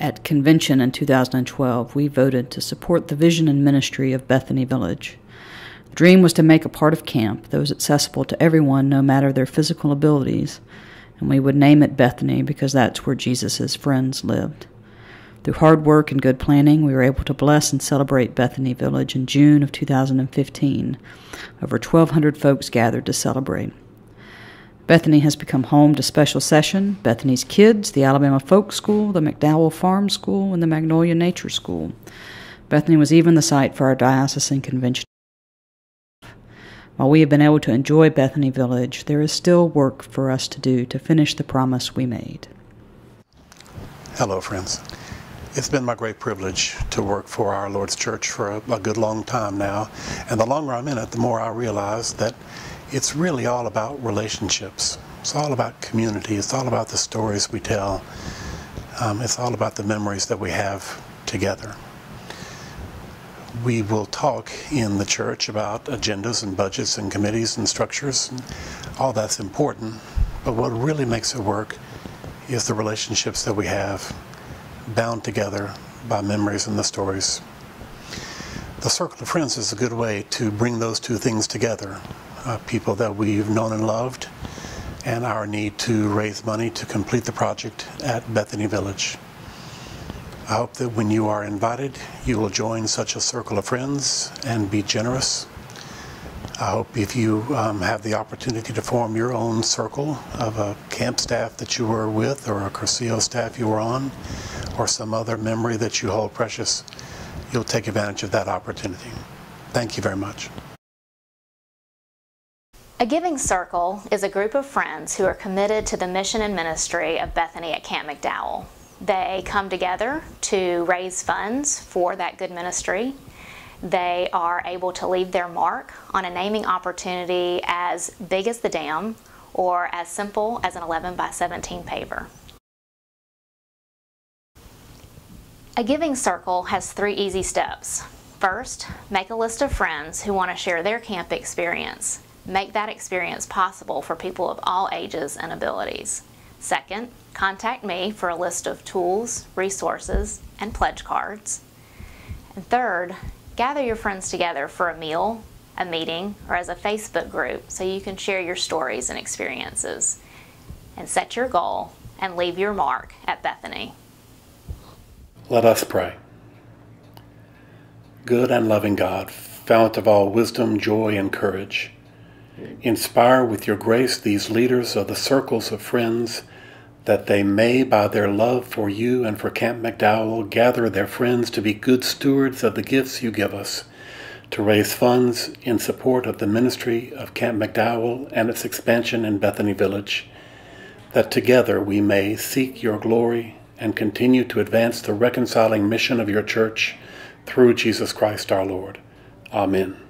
At convention in 2012, we voted to support the vision and ministry of Bethany Village. The dream was to make a part of camp that was accessible to everyone no matter their physical abilities, and we would name it Bethany because that's where Jesus' friends lived. Through hard work and good planning, we were able to bless and celebrate Bethany Village in June of 2015. Over 1,200 folks gathered to celebrate. Bethany has become home to Special Session, Bethany's Kids, the Alabama Folk School, the McDowell Farm School, and the Magnolia Nature School. Bethany was even the site for our diocesan convention. While we have been able to enjoy Bethany Village, there is still work for us to do to finish the promise we made. Hello, friends. It's been my great privilege to work for our Lord's Church for a, a, good long time now. And the longer I'm in it, the more I realize that it's really all about relationships. It's all about community. It's all about the stories we tell. Um, it's all about the memories that we have together. We will talk in the church about agendas and budgets and committees and structures. And all that's important. But what really makes it work is the relationships that we have bound together by memories and the stories. The Circle of Friends is a good way to bring those two things together. Uh, people that we've known and loved, and our need to raise money to complete the project at Bethany Village. I hope that when you are invited, you will join such a circle of friends and be generous I hope if you um, have the opportunity to form your own circle of a camp staff that you were with or a Cursillo staff you were on or some other memory that you hold precious, you'll take advantage of that opportunity. Thank you very much. A giving circle is a group of friends who are committed to the mission and ministry of Bethany at Camp McDowell. They come together to raise funds for that good ministry they are able to leave their mark on a naming opportunity as big as the dam or as simple as an 11 by 17 paver. A giving circle has three easy steps. First, make a list of friends who want to share their camp experience. Make that experience possible for people of all ages and abilities. Second, contact me for a list of tools, resources, and pledge cards. And third, gather your friends together for a meal, a meeting, or as a Facebook group so you can share your stories and experiences. And set your goal and leave your mark at Bethany. Let us pray. Good and loving God, fount of all wisdom, joy, and courage, inspire with your grace these leaders of the circles of friends that they may, by their love for you and for Camp McDowell, gather their friends to be good stewards of the gifts you give us, to raise funds in support of the ministry of Camp McDowell and its expansion in Bethany Village, that together we may seek your glory and continue to advance the reconciling mission of your church through Jesus Christ our Lord. Amen.